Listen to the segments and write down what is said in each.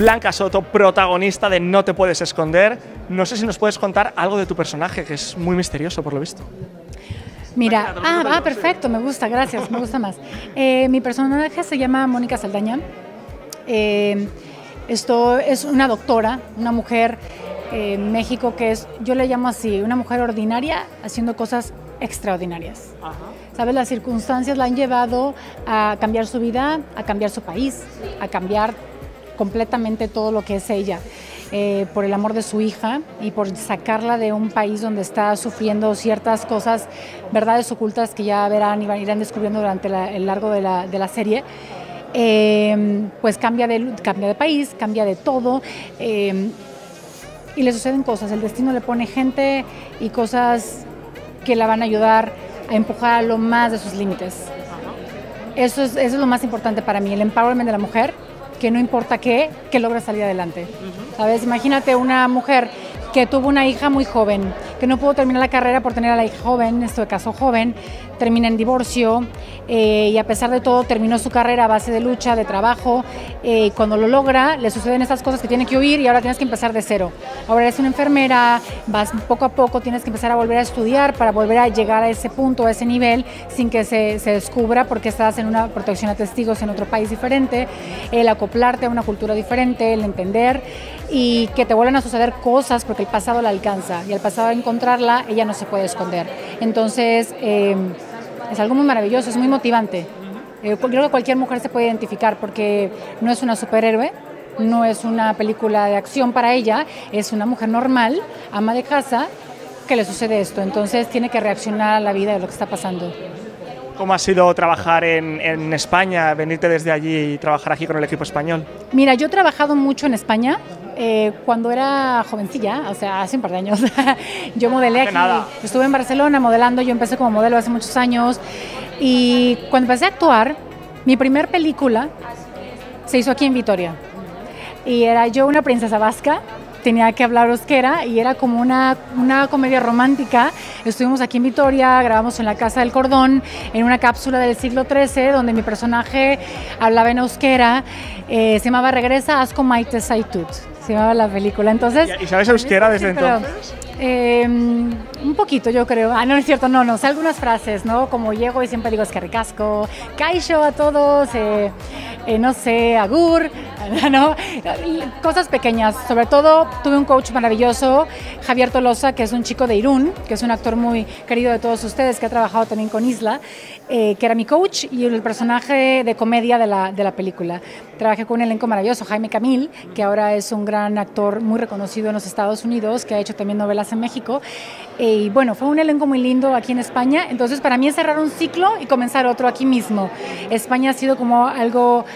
Blanca Soto, protagonista de No te puedes esconder. No sé si nos puedes contar algo de tu personaje, que es muy misterioso por lo visto. Mira, ah, ah perfecto, me gusta, gracias, me gusta más. Eh, mi personaje se llama Mónica Saldaña. Eh, esto es una doctora, una mujer eh, en México que es, yo le llamo así, una mujer ordinaria haciendo cosas extraordinarias. ¿Sabes? Las circunstancias la han llevado a cambiar su vida, a cambiar su país, a cambiar completamente todo lo que es ella. Eh, por el amor de su hija y por sacarla de un país donde está sufriendo ciertas cosas, verdades ocultas que ya verán y irán descubriendo durante el largo de la, de la serie. Eh, pues cambia de, cambia de país, cambia de todo eh, y le suceden cosas. El destino le pone gente y cosas que la van a ayudar a empujar a lo más de sus límites. Eso es, eso es lo más importante para mí, el empowerment de la mujer que no importa qué, que logra salir adelante. ¿Sabes? Imagínate una mujer que tuvo una hija muy joven, que no pudo terminar la carrera por tener a la hija joven, esto de caso joven, termina en divorcio eh, y a pesar de todo terminó su carrera a base de lucha, de trabajo eh, cuando lo logra le suceden estas cosas que tiene que huir y ahora tienes que empezar de cero. Ahora eres una enfermera, vas poco a poco, tienes que empezar a volver a estudiar para volver a llegar a ese punto, a ese nivel, sin que se, se descubra porque estás en una protección a testigos en otro país diferente, el acoplarte a una cultura diferente, el entender y que te vuelvan a suceder cosas porque el pasado la alcanza y al pasado encontrarla ella no se puede esconder. Entonces, eh, es algo muy maravilloso, es muy motivante. Eh, creo que cualquier mujer se puede identificar porque no es una superhéroe, no es una película de acción para ella, es una mujer normal, ama de casa, que le sucede esto. Entonces tiene que reaccionar a la vida de lo que está pasando. ¿Cómo ha sido trabajar en, en, España, venirte desde allí y trabajar aquí con el equipo español? Mira, yo he trabajado mucho en España. Eh, cuando era jovencilla, o sea, hace un par de años, yo modelé aquí. Estuve en Barcelona modelando, yo empecé como modelo hace muchos años. Y cuando empecé a actuar, mi primer película se hizo aquí en Vitoria. Y era yo una princesa vasca tenía que hablar euskera y era como una, una comedia romántica. Estuvimos aquí en Vitoria, grabamos en la Casa del Cordón, en una cápsula del siglo XIII, donde mi personaje hablaba en euskera. Eh, se llamaba Regresa Asco Maite Saitut, se llamaba la película. Entonces, ¿Y sabes euskera desde entonces? Eh, un poquito, yo creo. Ah, no, es cierto, no, no. Sé algunas frases, ¿no? Como llego y siempre digo es que ricasco, kaisho a todos, eh, eh, no sé, agur, ¿no? Cosas pequeñas. Sobre todo, tuve un coach maravilloso, Javier Tolosa, que es un chico de Irún, que es un actor muy querido de todos ustedes, que ha trabajado también con Isla, que era mi coach y el personaje de comedia de la, de la película. Trabajé con un elenco maravilloso, Jaime Camil, que ahora es un gran actor muy reconocido en los Estados Unidos, que ha hecho también novelas en México. Eh, y bueno, fue un elenco muy lindo aquí en España. Entonces, para mí es cerrar un ciclo y comenzar otro aquí mismo. España ha sido como algo,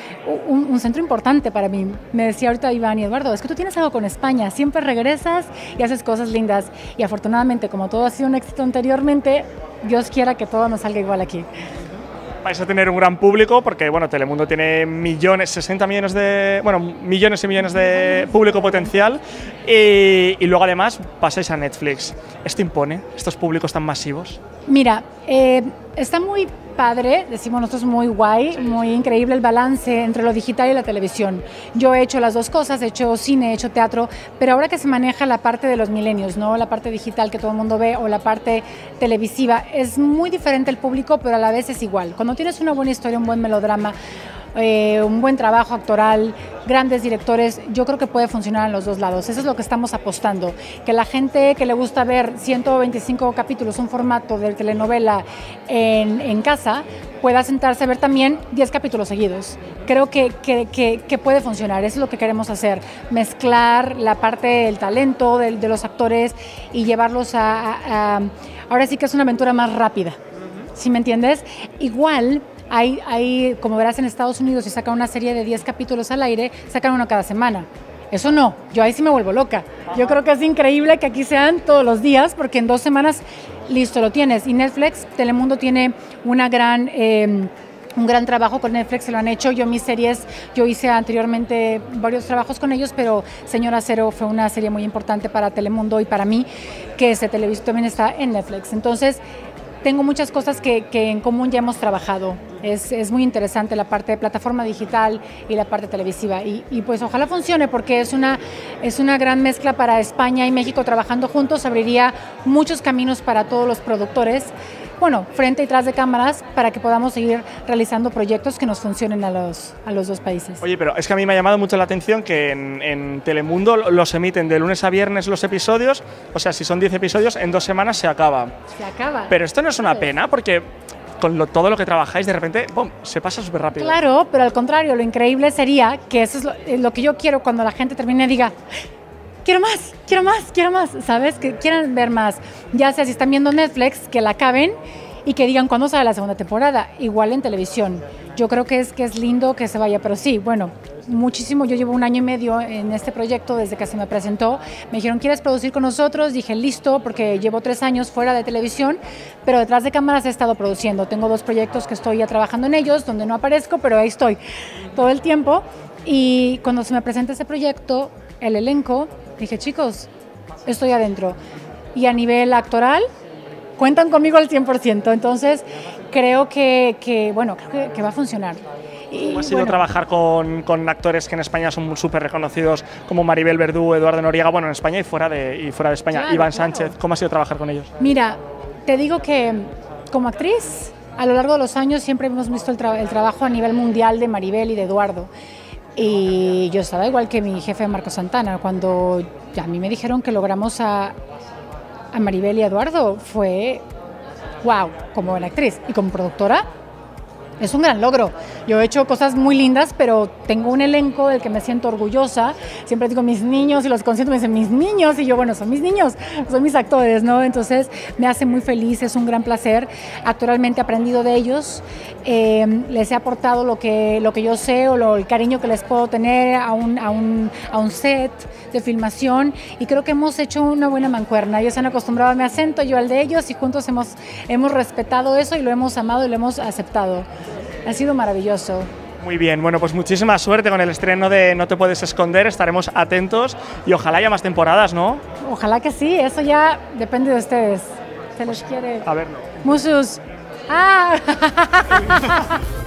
un, centro importante para mí. Me decía ahorita Iván y Eduardo, es que tú tienes algo con España, siempre regresas y haces cosas lindas. Y afortunadamente, como todo ha sido un éxito anteriormente, Dios quiera que todo nos salga igual aquí vais a tener un gran público porque bueno, Telemundo tiene millones, 60 millones de, bueno, millones y millones de público potencial y, luego además pasáis a Netflix. ¿Esto impone estos públicos tan masivos? Mira, eh, está muy padre, decimos nosotros muy guay, muy increíble el balance entre lo digital y la televisión. Yo he hecho las dos cosas, he hecho cine, he hecho teatro, pero ahora que se maneja la parte de los milenios, ¿no? La parte digital que todo el mundo ve o la parte televisiva, es muy diferente el público, pero a la vez es igual. Cuando tienes una buena historia, un buen melodrama, eh, un buen trabajo actoral, grandes directores, yo creo que puede funcionar en los dos lados. Eso es lo que estamos apostando, que la gente que le gusta ver 125 capítulos, un formato de telenovela en, en casa, pueda sentarse a ver también 10 capítulos seguidos. Creo que, que, que, puede funcionar, eso es lo que queremos hacer, mezclar la parte del talento de, los actores y llevarlos a, a, a, Ahora sí que es una aventura más rápida, ¿sí me entiendes? Igual hay, como verás en Estados Unidos, si sacan una serie de 10 capítulos al aire, sacan uno cada semana. Eso no, yo ahí sí me vuelvo loca. Yo creo que es increíble que aquí sean todos los días, porque en dos semanas, listo, lo tienes. Y Netflix, Telemundo tiene una gran... Em, un gran trabajo con Netflix, se lo han hecho. Yo mis series, yo hice anteriormente varios trabajos con ellos, pero Señora Cero fue una serie muy importante para Telemundo y para mí, que ese televisor también está en Netflix. Entonces, tengo muchas cosas que, en común ya hemos trabajado. Es, es, muy interesante la parte de plataforma digital y la parte televisiva. Y, y, pues ojalá funcione porque es una, es una gran mezcla para España y México trabajando juntos. Abriría muchos caminos para todos los productores bueno, frente y tras de cámaras para que podamos seguir realizando proyectos que nos funcionen a los, a los dos países. Oye, pero es que a mí me ha llamado mucho la atención que en, en Telemundo los emiten de lunes a viernes los episodios, o sea, si son 10 episodios, en dos semanas se acaba. Se acaba. Pero esto no es una pena porque con lo, todo lo que trabajáis, de repente, ¡pum!, se pasa súper rápido. Claro, pero al contrario, lo increíble sería que eso es lo, lo que yo quiero cuando la gente termine y diga, quiero más, quiero más, quiero más, ¿sabes? Que quieran ver más. Ya sea si están viendo Netflix, que la acaben y que digan cuándo sale la segunda temporada. Igual en televisión. Yo creo que es, que es lindo que se vaya, pero sí, bueno, muchísimo. Yo llevo un año y medio en este proyecto desde que se me presentó. Me dijeron, ¿quieres producir con nosotros? Dije, listo, porque llevo tres años fuera de televisión, pero detrás de cámaras he estado produciendo. Tengo dos proyectos que estoy ya trabajando en ellos, donde no aparezco, pero ahí estoy todo el tiempo. Y cuando se me presenta ese proyecto, el elenco, dije, chicos, estoy adentro. Y a nivel actoral, cuentan conmigo al 100%. Entonces, creo que, que bueno, creo que, que, va a funcionar. ¿Cómo ha sido bueno, trabajar con, con, actores que en España son súper reconocidos, como Maribel Verdú, Eduardo Noriega, bueno, en España y fuera de, y fuera de España? Claro, Iván claro. Sánchez, ¿cómo ha sido trabajar con ellos? Mira, te digo que como actriz, a lo largo de los años siempre hemos visto el, tra el trabajo a nivel mundial de Maribel y de Eduardo. Y yo estaba igual que mi jefe Marco Santana. Cuando a mí me dijeron que logramos a, a Maribel y a Eduardo, fue wow, como buena actriz. Y como productora, es un gran logro. Yo he hecho cosas muy lindas, pero tengo un elenco del que me siento orgullosa. Siempre digo mis niños y los consiento, me dicen mis niños, y yo, bueno, son mis niños, son mis actores, ¿no? Entonces me hace muy feliz, es un gran placer. Actualmente he aprendido de ellos, eh, les he aportado lo que, lo que yo sé o lo, el cariño que les puedo tener a un, a, un, a un set de filmación, y creo que hemos hecho una buena mancuerna. Ellos han acostumbrado a mi acento, yo al de ellos, y juntos hemos, hemos respetado eso y lo hemos amado y lo hemos aceptado. Ha sido maravilloso. Muy bien, bueno, pues muchísima suerte con el estreno de No te puedes esconder, estaremos atentos y ojalá haya más temporadas, ¿no? Ojalá que sí, eso ya depende de ustedes. Se les quiere. A ver, no. Musus. Ah.